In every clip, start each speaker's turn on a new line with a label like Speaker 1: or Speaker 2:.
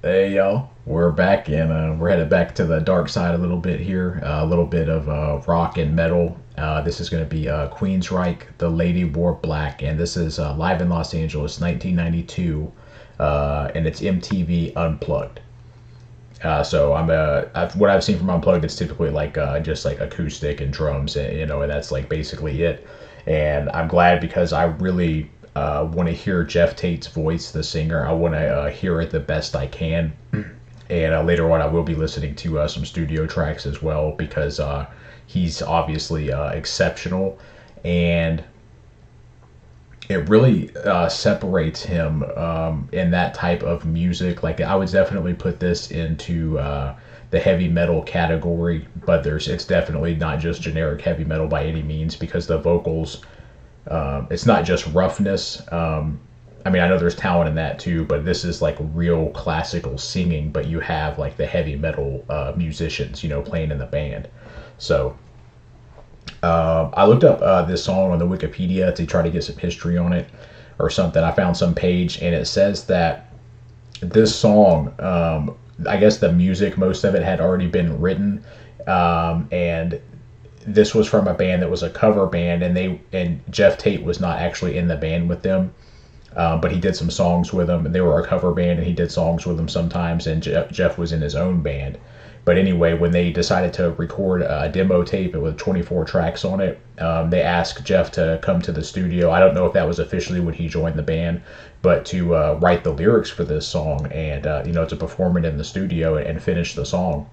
Speaker 1: Hey y'all, we're back and uh, we're headed back to the dark side a little bit here. Uh, a little bit of uh, rock and metal. Uh, this is going to be uh, Queensryche, The Lady Wore Black, and this is uh, live in Los Angeles, 1992, and it's MTV Unplugged. so I'm uh, I've, what I've seen from Unplugged, it's typically like just like acoustic and drums, and you know, and that's like basically it. And I'm glad because I really uh, want to hear Geoff Tate's voice, the singer. I want to uh, hear it the best I can. And uh, later on, I will be listening to uh, some studio tracks as well because uh, he's obviously uh, exceptional. And it really separates him um, in that type of music. Like, I would definitely put this into the heavy metal category, but there's it's definitely not just generic heavy metal by any means because the vocals um, it's not just roughness. Um, I mean, I know there's talent in that too, but this is like real classical singing, but you have like the heavy metal uh, musicians, you know, playing in the band. So uh, I looked up uh, this song on the Wikipedia to try to get some history on it or something. I found some page and it says that this song, um, I guess the music, most of it had already been written. Um, and this was from a band that was a cover band, and they and Geoff Tate was not actually in the band with them, uh, but he did some songs with them. And they were a cover band, and he did songs with them sometimes. And Geoff, Geoff was in his own band. But anyway, when they decided to record a demo tape with 24 tracks on it, um, they asked Geoff to come to the studio. I don't know if that was officially when he joined the band, but to uh, write the lyrics for this song and uh, you know to perform it in the studio and finish the song.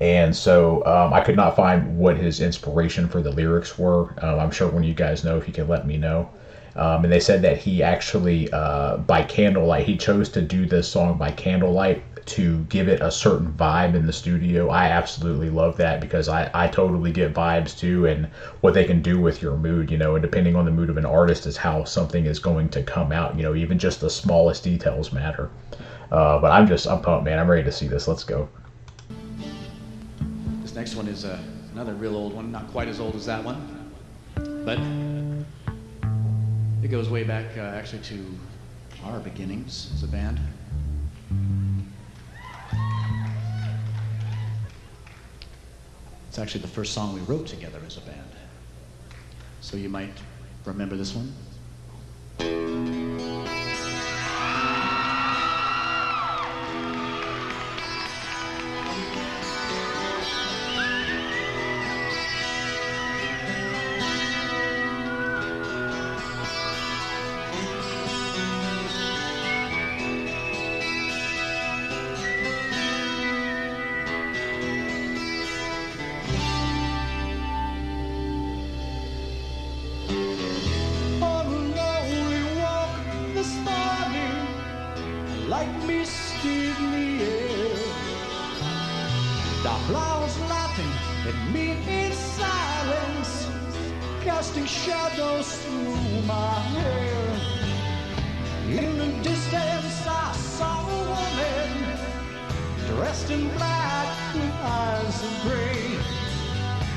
Speaker 1: And so um, I could not find what his inspiration for the lyrics were. Um, I'm sure when you guys know, if you can let me know. Um, and they said that he actually, uh, by candlelight, he chose to do this song by candlelight to give it a certain vibe in the studio. I absolutely love that because I, I totally get vibes too and what they can do with your mood, you know, and depending on the mood of an artist is how something is going to come out, you know, even just the smallest details matter. Uh, but I'm just, I'm pumped, man. I'm ready to see this. Let's go
Speaker 2: next one is uh, another real old one, not quite as old as that one, but it goes way back uh, actually to our beginnings as a band. It's actually the first song we wrote together as a band. So you might remember this one. Flowers laughing at me in silence, casting shadows through my hair. In the distance, I saw a woman dressed in black with eyes of gray.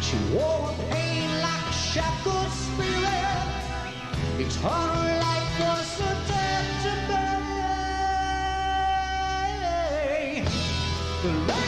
Speaker 2: She wore a pain like a shackled spirit. Eternal life was a death to bear. the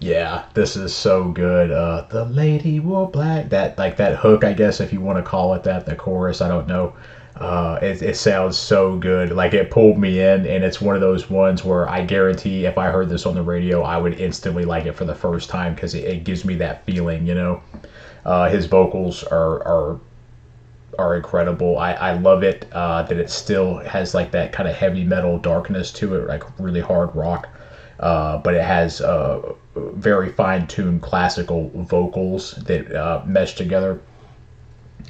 Speaker 1: yeah, this is so good. Uh, the lady wore black. That like that hook, I guess, if you want to call it that. The chorus, I don't know. Uh, it, it sounds so good. Like it pulled me in, and it's one of those ones where I guarantee if I heard this on the radio, I would instantly like it for the first time because it, it, gives me that feeling. You know, uh, his vocals are are are incredible. I, I love it uh, that it still has like that kind of heavy metal darkness to it, like really hard rock. Uh, but it has uh, very fine-tuned classical vocals that uh, mesh together.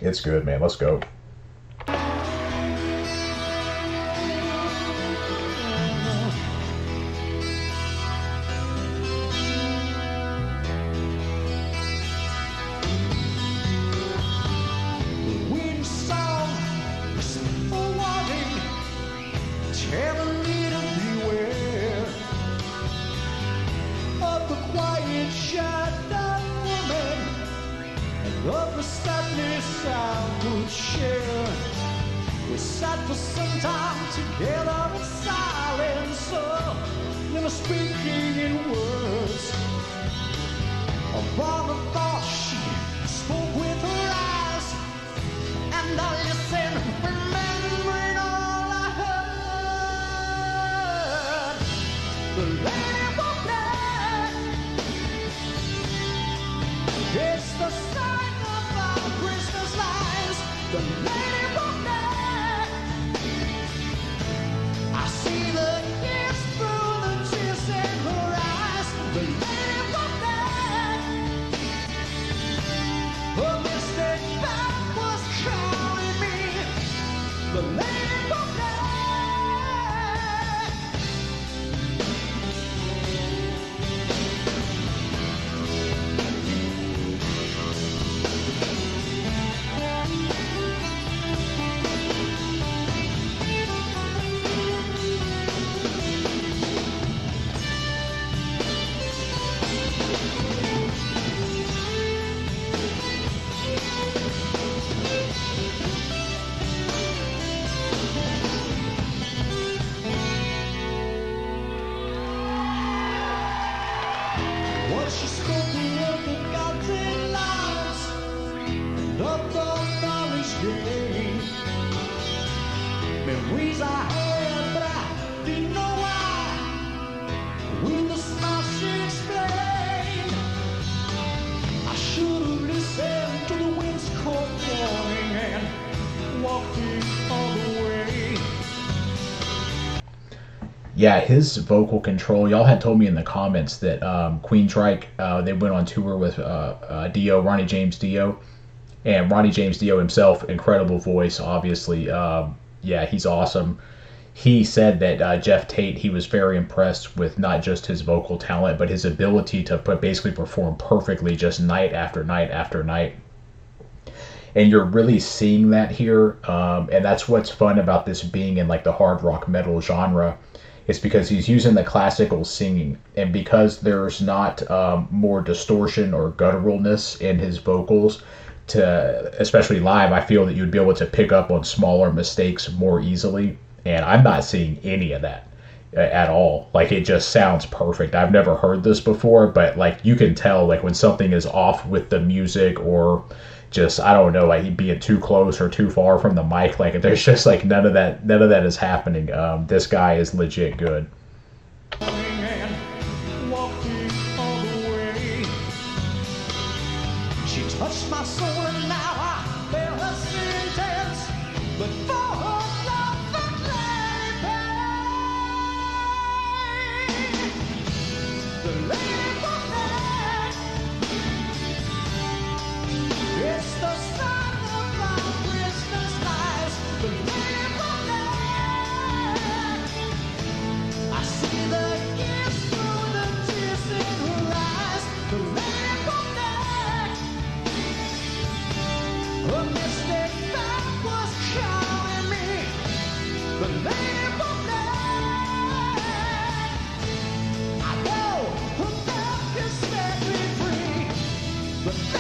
Speaker 1: It's good, man. Let's go.
Speaker 2: Share. We sat for some time together in silence, oh, never speaking in words. Upon the thought she spoke with her eyes, and I listened, remembering all I heard. The lady the knowledge. Memories I had, but I didn't know why. When the smile she explained, I should have listened to the wind's cold warning and walked the way.
Speaker 1: Yeah, his vocal control. Y'all had told me in the comments that um, Queensryche, uh, they went on tour with uh, uh, Dio, Ronnie James Dio, and Ronnie James Dio himself, incredible voice, obviously. Um, yeah, he's awesome. He said that uh, Geoff Tate, he was very impressed with not just his vocal talent, but his ability to put, basically perform perfectly just night after night after night and you're really seeing that here um, and that's what's fun about this being in like the hard rock metal genre it's because he's using the classical singing and because there's not um, more distortion or gutturalness in his vocals to especially live i feel that you'd be able to pick up on smaller mistakes more easily and i'm not seeing any of that uh, at all. Like it just sounds perfect. I've never heard this before but like you can tell like when something is off with the music or just i don't know like being too close or too far from the mic like there's just like none of that none of that is happening. Um, this guy is legit good
Speaker 2: She touched my soul and now I bear her sentence. But for her The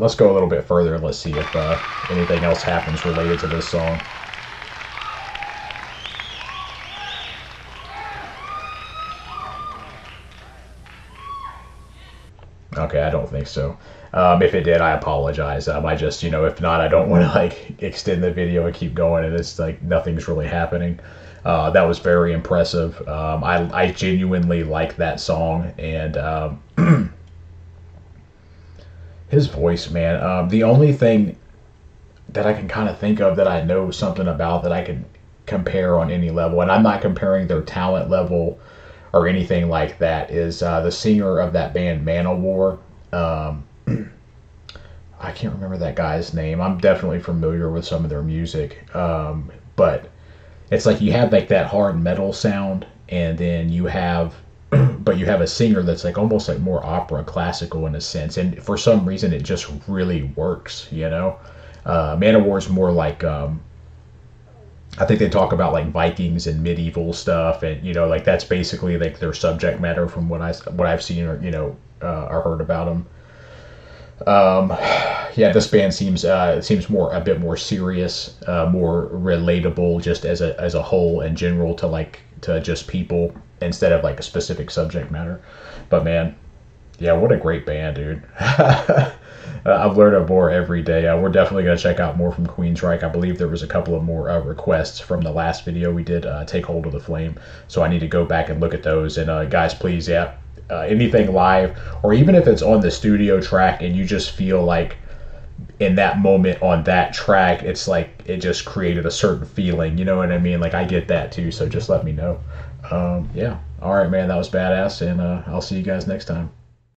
Speaker 1: let's go a little bit further. Let's see if uh, anything else happens related to this song. Okay, I don't think so. Um, if it did, I apologize. Um, I just, you know, if not, I don't want to like extend the video and keep going, and it's like nothing's really happening. Uh, that was very impressive. Um, I, I genuinely like that song, and um, his voice, man. Um, the only thing that I can kind of think of that I know something about that I can compare on any level, and I'm not comparing their talent level or anything like that, is uh, the singer of that band Manowar. Um, I can't remember that guy's name. I'm definitely familiar with some of their music, um, but it's like you have like that hard metal sound, and then you have, but you have a singer that's like almost like more opera classical in a sense, and for some reason it just really works, you know. Uh, Manowar's more like um, I think they talk about like Vikings and medieval stuff, and you know, like that's basically like their subject matter from what I what I've seen or you know uh, or heard about them. Um, yeah, this band seems uh, seems more a bit more serious, uh, more relatable, just as a as a whole in general to like to just people instead of like a specific subject matter. But man, yeah, what a great band, dude. I've learned more every day. Uh, we're definitely going to check out more from Queensryche. I believe there was a couple of more uh, requests from the last video we did, uh, Take Hold of the Flame. So I need to go back and look at those. And uh, guys, please, yeah, uh, anything live, or even if it's on the studio track and you just feel like in that moment on that track, it's like it just created a certain feeling. You know what I mean? Like I get that too. So just let me know. Um, yeah. All right, man. That was badass. And I'll see you guys next time.